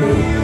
you.